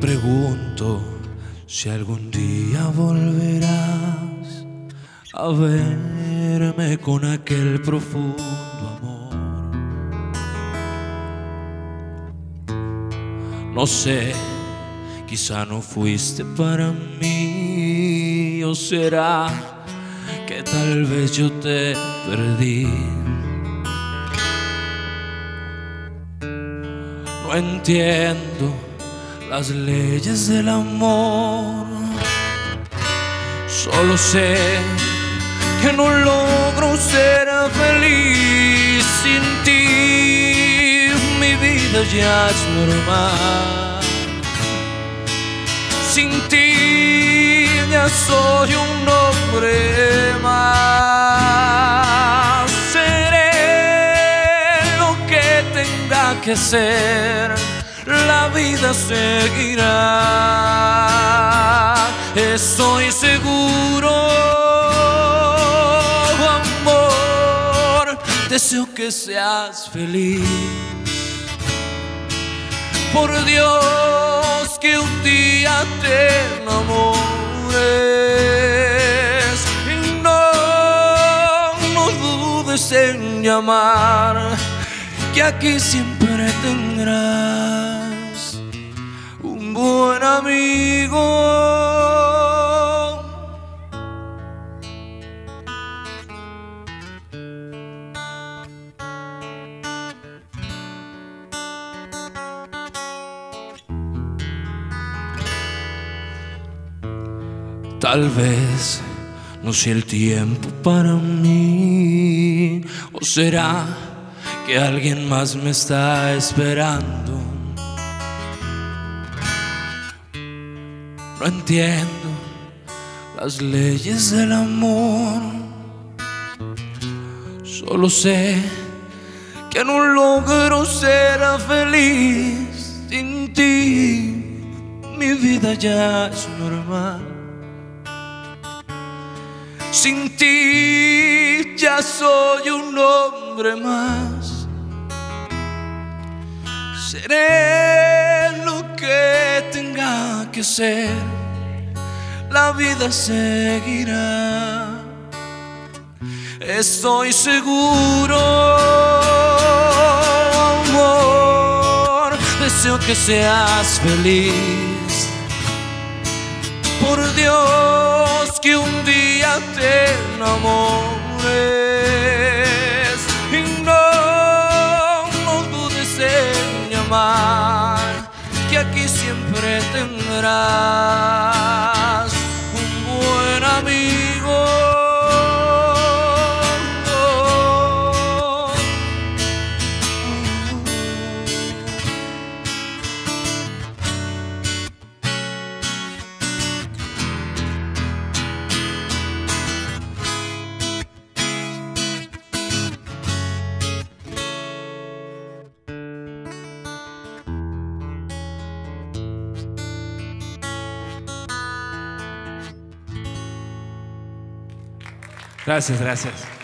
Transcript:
pregunto si algún día volverás a verme con aquel profundo amor. No sé, quizá no fuiste para mí, o será que tal vez yo te perdí. No entiendo las leyes del amor. Solo sé que no logro ser feliz sin ti. Mi vida ya es normal. Sin ti ya soy un hombre más. Seré lo que tenga que ser la vida seguirá. Estoy seguro, amor, deseo que seas feliz. Por Dios, que un día te enamores y no, no dudes en llamar, que aquí siempre tendrás buen amigo. Tal vez no sea el tiempo para mí, o será que alguien más me está esperando. No entiendo las leyes del amor, solo sé que no logro ser feliz sin ti. Mi vida ya es normal. Sin ti ya soy un hombre más. Seré que ser. La vida seguirá. Estoy seguro, amor. Deseo que seas feliz. Por Dios que un día te enamores y no, no dudes en llamar, aquí siempre tendrás un buen amigo. Gracias, gracias.